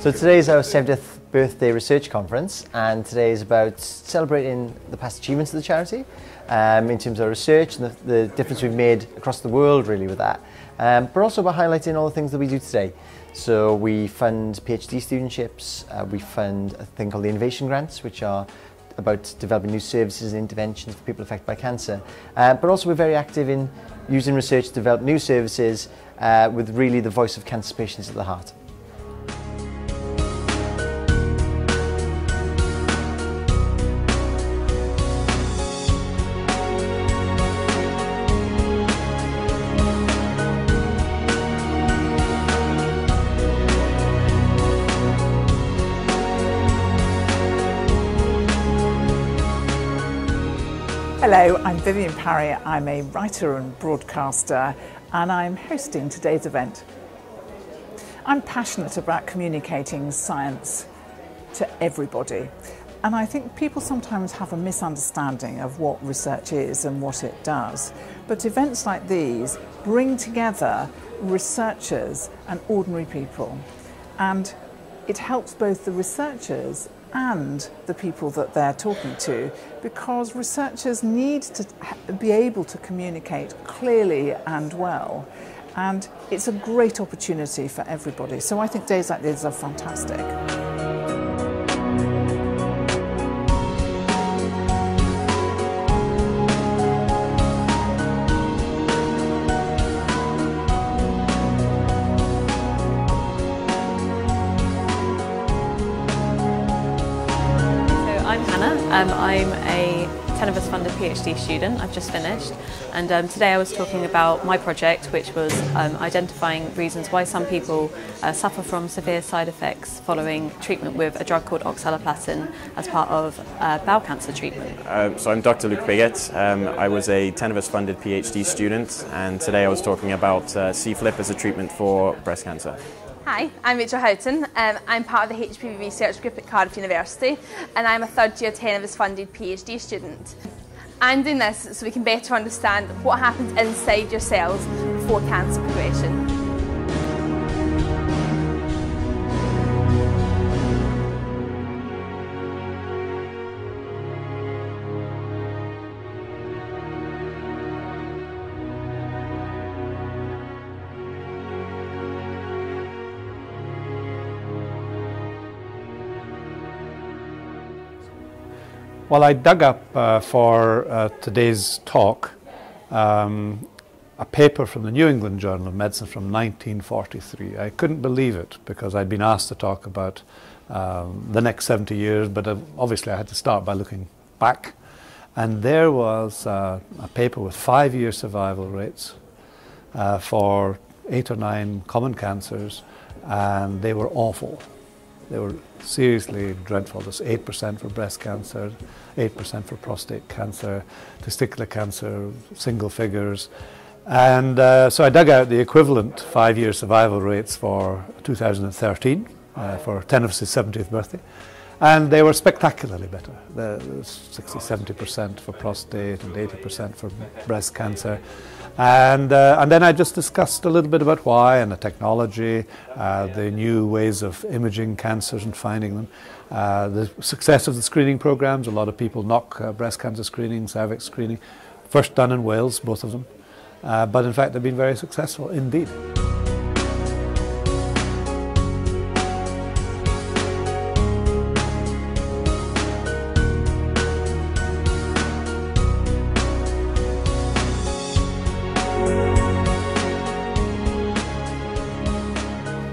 So today is our 70th birthday research conference and today is about celebrating the past achievements of the charity um, in terms of research and the, the, difference we've made across the world really with that. Um, but also about highlighting all the things that we do today. So we fund PhD studentships, uh, we fund a thing called the Innovation Grants which are about developing new services and interventions for people affected by cancer. Uh, but also we're very active in using research to develop new services uh, with really the voice of cancer patients at the heart. Hello, I'm Vivienne Parry. I'm a writer and broadcaster, and I'm hosting today's event. I'm passionate about communicating science to everybody, and I think people sometimes have a misunderstanding of what research is and what it does. But events like these bring together researchers and ordinary people, and it helps both the researchers and the people that they're talking to because researchers need to be able to communicate clearly and well. And it's a great opportunity for everybody. So I think days like these are fantastic. Um, I'm a Tenovus funded PhD student. I've just finished and um, today I was talking about my project which was um, identifying reasons why some people uh, suffer from severe side effects following treatment with a drug called oxaliplatin as part of uh, bowel cancer treatment. Uh, so I'm Dr Luke Biggett. Um, I was a Tenovus funded PhD student and today I was talking about uh, C-flip as a treatment for breast cancer. Hi, I'm Rachel Houghton. Um, I'm part of the HPV research group at Cardiff University and I'm a third year Tenovus funded PhD student. I'm doing this so we can better understand what happens inside your cells before cancer progression. Well, I dug up uh, for uh, today's talk um, a paper from the New England Journal of Medicine from 1943. I couldn't believe it because I'd been asked to talk about um, the next 70 years, but uh, obviously I had to start by looking back. And there was uh, a paper with five year survival rates uh, for eight or nine common cancers, and they were awful. They were seriously dreadful. There's 8% for breast cancer, 8% for prostate cancer, testicular cancer, single figures. And uh, so I dug out the equivalent five year survival rates for 2013 uh, for Tenovus' 70th birthday. And they were spectacularly better. The 60, 70% for prostate and 80% for breast cancer. And, uh, and then I just discussed a little bit about why and the technology, uh, the new ways of imaging cancers and finding them, uh, the success of the screening programs. A lot of people knock uh, breast cancer screening, cervix screening, first done in Wales, both of them. Uh, but in fact, they've been very successful indeed.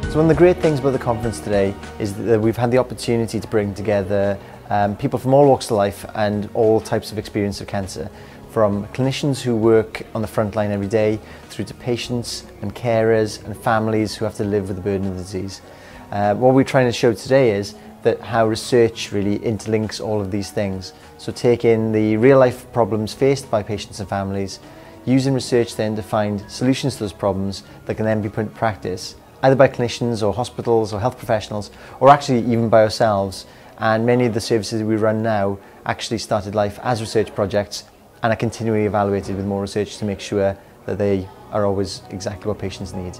So one of the great things about the conference today is that we've had the opportunity to bring together um, people from all walks of life and all types of experience of cancer, from clinicians who work on the front line every day through to patients and carers and families who have to live with the burden of the disease. Uh, what we're trying to show today is that how research really interlinks all of these things. So taking the real life problems faced by patients and families, using research then to find solutions to those problems that can then be put into practice either by clinicians or hospitals or health professionals or actually even by ourselves and many of the services we run now actually started life as research projects and are continually evaluated with more research to make sure that they are always exactly what patients need.